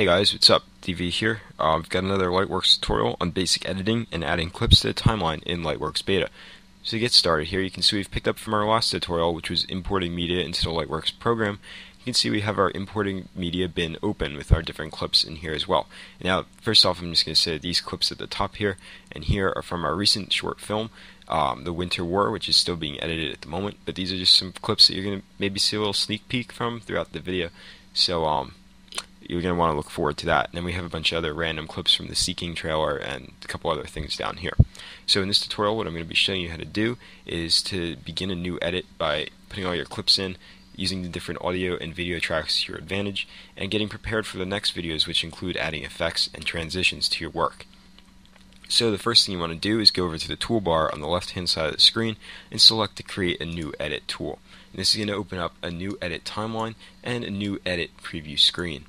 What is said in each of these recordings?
Hey guys, what's up? DV here. Uh, I've got another Lightworks tutorial on basic editing and adding clips to the timeline in Lightworks Beta. So to get started here, you can see we've picked up from our last tutorial, which was importing media into the Lightworks program. You can see we have our importing media bin open with our different clips in here as well. now, first off, I'm just going to say these clips at the top here and here are from our recent short film, um, The Winter War, which is still being edited at the moment. But these are just some clips that you're going to maybe see a little sneak peek from throughout the video. So, um, you're going to want to look forward to that. And then we have a bunch of other random clips from the Seeking trailer and a couple other things down here. So in this tutorial, what I'm going to be showing you how to do is to begin a new edit by putting all your clips in, using the different audio and video tracks to your advantage, and getting prepared for the next videos which include adding effects and transitions to your work. So the first thing you want to do is go over to the toolbar on the left hand side of the screen and select to create a new edit tool. And this is going to open up a new edit timeline and a new edit preview screen.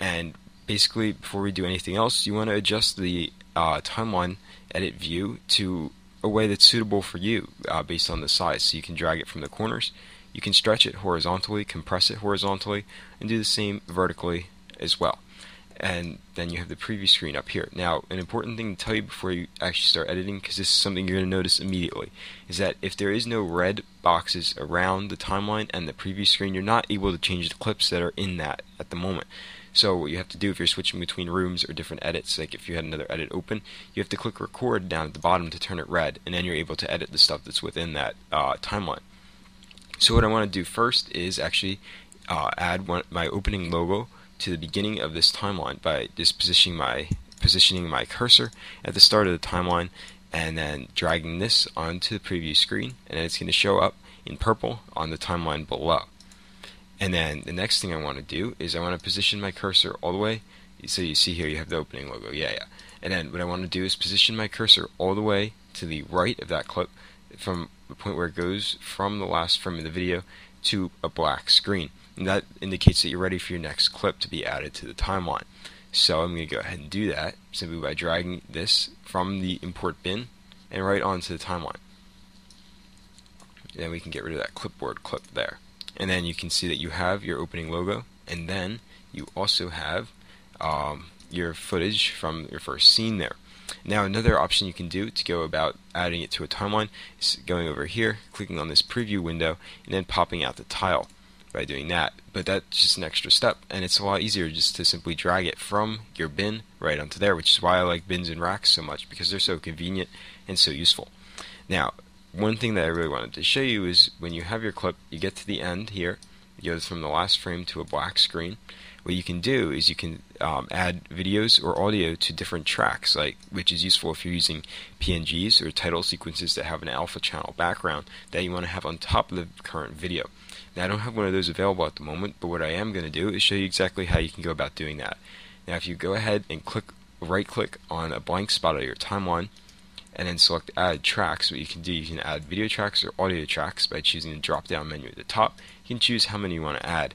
And basically, before we do anything else, you want to adjust the uh, timeline edit view to a way that's suitable for you uh, based on the size. So you can drag it from the corners, you can stretch it horizontally, compress it horizontally, and do the same vertically as well. And then you have the preview screen up here. Now, an important thing to tell you before you actually start editing, because this is something you're going to notice immediately, is that if there is no red boxes around the timeline and the preview screen, you're not able to change the clips that are in that at the moment. So what you have to do if you're switching between rooms or different edits, like if you had another edit open, you have to click record down at the bottom to turn it red, and then you're able to edit the stuff that's within that uh, timeline. So what I want to do first is actually uh, add one, my opening logo to the beginning of this timeline by just positioning my positioning my cursor at the start of the timeline and then dragging this onto the preview screen and it's going to show up in purple on the timeline below. And then the next thing I want to do is I want to position my cursor all the way. So you see here you have the opening logo. Yeah, yeah. And then what I want to do is position my cursor all the way to the right of that clip from the point where it goes from the last frame of the video to a black screen. And that indicates that you're ready for your next clip to be added to the timeline. So I'm going to go ahead and do that simply by dragging this from the import bin and right onto the timeline. then we can get rid of that clipboard clip there and then you can see that you have your opening logo and then you also have um, your footage from your first scene there. Now another option you can do to go about adding it to a timeline is going over here, clicking on this preview window, and then popping out the tile by doing that. But that's just an extra step, and it's a lot easier just to simply drag it from your bin right onto there, which is why I like bins and racks so much, because they're so convenient and so useful. Now, one thing that I really wanted to show you is when you have your clip, you get to the end here, it goes from the last frame to a black screen. What you can do is you can um, add videos or audio to different tracks, like which is useful if you're using PNGs or title sequences that have an alpha channel background that you want to have on top of the current video. Now I don't have one of those available at the moment, but what I am going to do is show you exactly how you can go about doing that. Now if you go ahead and click right click on a blank spot of your timeline and then select add tracks, what you can do, you can add video tracks or audio tracks by choosing the drop down menu at the top. You can choose how many you want to add.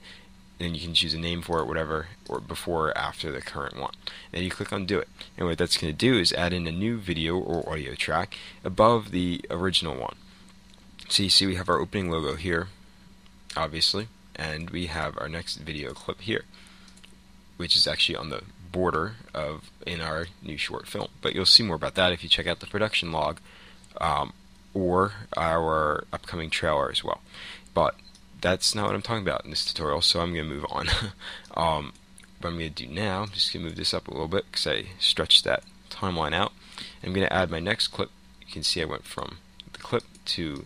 Then you can choose a name for it, whatever, or before or after the current one. Then you click on do it. And what that's going to do is add in a new video or audio track above the original one. So you see we have our opening logo here, obviously, and we have our next video clip here, which is actually on the border of in our new short film. But you'll see more about that if you check out the production log um, or our upcoming trailer as well. But that's not what I'm talking about in this tutorial, so I'm going to move on. um, what I'm going to do now, I'm just going to move this up a little bit because I stretched that timeline out. I'm going to add my next clip. You can see I went from the clip to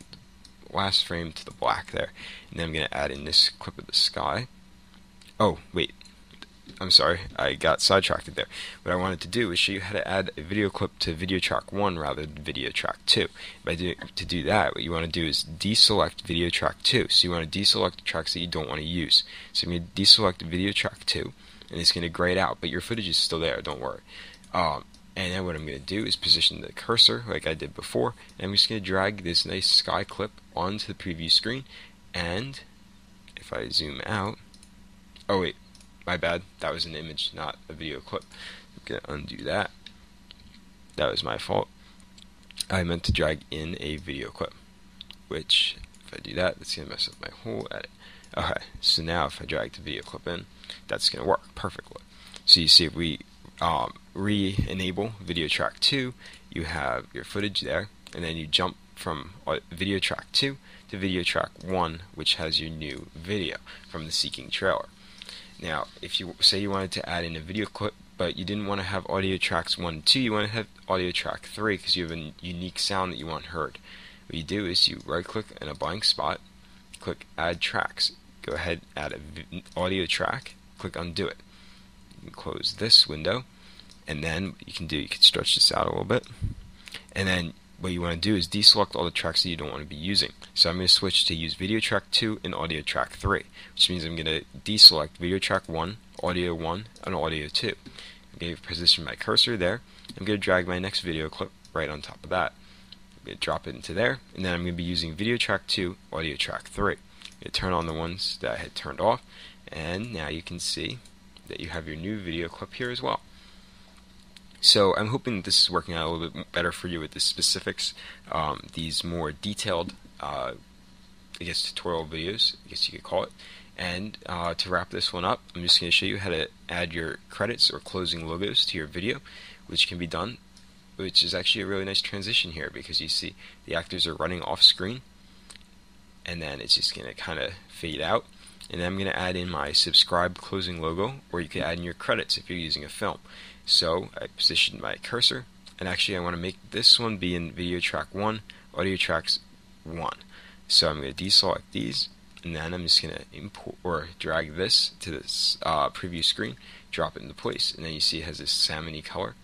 the last frame to the black there. And then I'm going to add in this clip of the sky. Oh, wait, I'm sorry, I got sidetracked there. What I wanted to do is show you how to add a video clip to video track 1 rather than video track 2. By do, to do that, what you want to do is deselect video track 2. So you want to deselect the tracks that you don't want to use. So I'm going to deselect video track 2, and it's going to grayed out, but your footage is still there, don't worry. Um, and then what I'm going to do is position the cursor like I did before, and I'm just going to drag this nice sky clip onto the preview screen, and if I zoom out, oh wait, my bad. That was an image, not a video clip. I'm going to undo that. That was my fault. I meant to drag in a video clip, which, if I do that, that's going to mess up my whole edit. Okay, so now if I drag the video clip in, that's going to work perfectly. So you see if we um, re-enable video track 2, you have your footage there, and then you jump from uh, video track 2 to video track 1, which has your new video from the Seeking trailer. Now, if you say you wanted to add in a video clip, but you didn't want to have audio tracks 1 and 2, you want to have audio track 3 because you have a unique sound that you want heard. What you do is you right click in a blank spot, click add tracks. Go ahead, add an audio track, click undo it. close this window, and then you can do, you can stretch this out a little bit, and then what you want to do is deselect all the tracks that you don't want to be using. So I'm going to switch to use video track 2 and audio track 3, which means I'm going to deselect video track 1, audio 1, and audio 2. I'm going to position my cursor there. I'm going to drag my next video clip right on top of that. I'm going to drop it into there, and then I'm going to be using video track 2, audio track 3. I'm going to turn on the ones that I had turned off, and now you can see that you have your new video clip here as well. So I'm hoping this is working out a little bit better for you with the specifics, um, these more detailed, uh, I guess, tutorial videos, I guess you could call it. And uh, to wrap this one up, I'm just going to show you how to add your credits or closing logos to your video, which can be done, which is actually a really nice transition here because you see the actors are running off screen, and then it's just going to kind of fade out. And then I'm going to add in my subscribe closing logo, or you could add in your credits if you're using a film. So I positioned my cursor, and actually I want to make this one be in video track 1, audio tracks 1. So I'm going to deselect these, and then I'm just going to import or drag this to this uh, preview screen, drop it into place, and then you see it has this salmony color,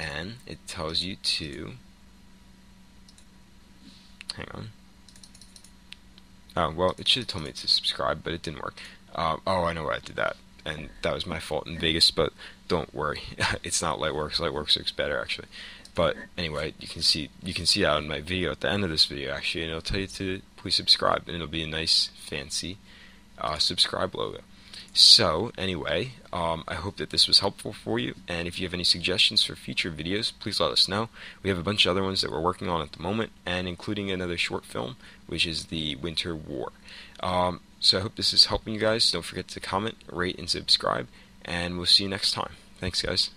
and it tells you to hang on. Oh well, it should have told me to subscribe, but it didn't work. Uh, oh, I know why I did that and that was my fault in Vegas. But don't worry, it's not Lightworks. Lightworks looks better actually. But anyway, you can see you can see out in my video at the end of this video actually, and it'll tell you to please subscribe, and it'll be a nice fancy uh, subscribe logo. So anyway, um, I hope that this was helpful for you, and if you have any suggestions for future videos, please let us know. We have a bunch of other ones that we're working on at the moment, and including another short film, which is the Winter War. Um, so I hope this is helping you guys. Don't forget to comment, rate, and subscribe, and we'll see you next time. Thanks, guys.